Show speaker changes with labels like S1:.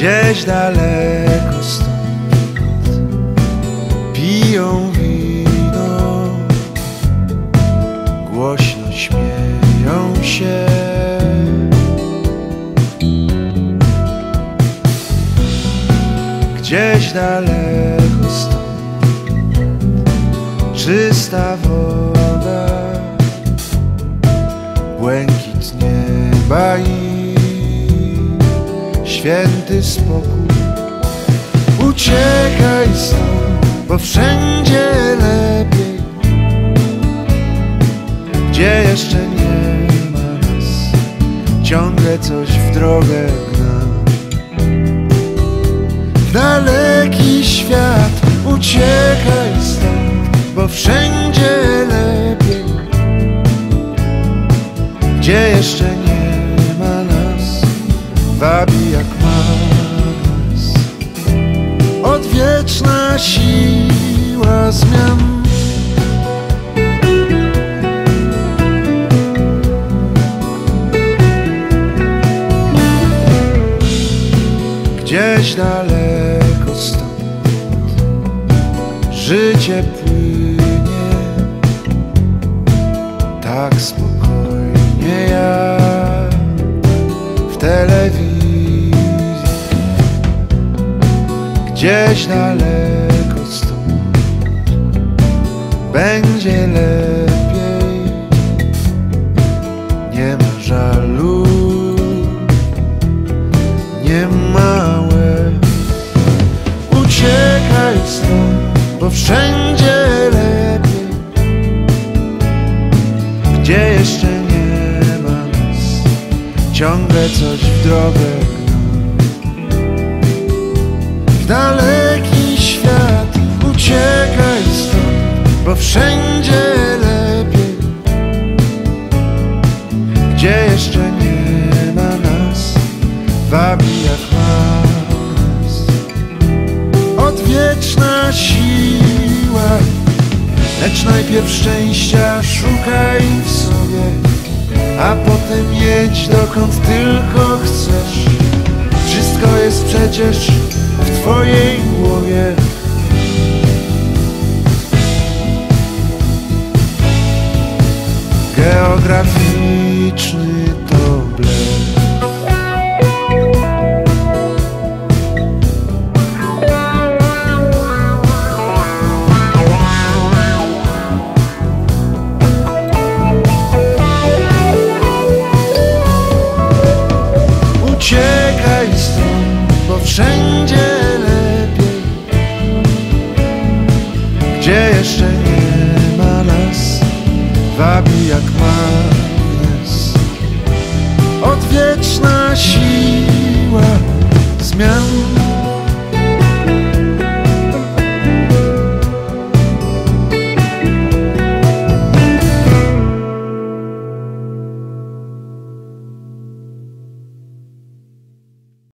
S1: Gdzieś daleko stąd piją wino, głośno śmieją się. Gdzieś daleko stąd czysta woda, błękit nieba i święty spokój. Uciekaj stąd, bo wszędzie lepiej, gdzie jeszcze nie ma nas, ciągle coś w drogę gna. Daleki świat uciekaj stąd, bo wszędzie lepiej, gdzie jeszcze nie wabi jak Mars. Odwieczna siła zmian. Gdzieś daleko stąd życie płynie tak spokojnie jak Gdzieś daleko stąd. Będzie lepiej, nie ma żalu, nie ma łez. Uciekaj stąd, bo wszędzie lepiej, gdzie jeszcze nie ma nas, ciągle coś w drogę jeszcze nie ma nas, wabi jak Mars. Odwieczna siła, lecz najpierw szczęścia szukaj w sobie, a potem jedź dokąd tylko chcesz. Wszystko jest przecież w twojej głowie. Geograficzny wszędzie lepiej. Gdzie jeszcze nie ma nas? Wabi jak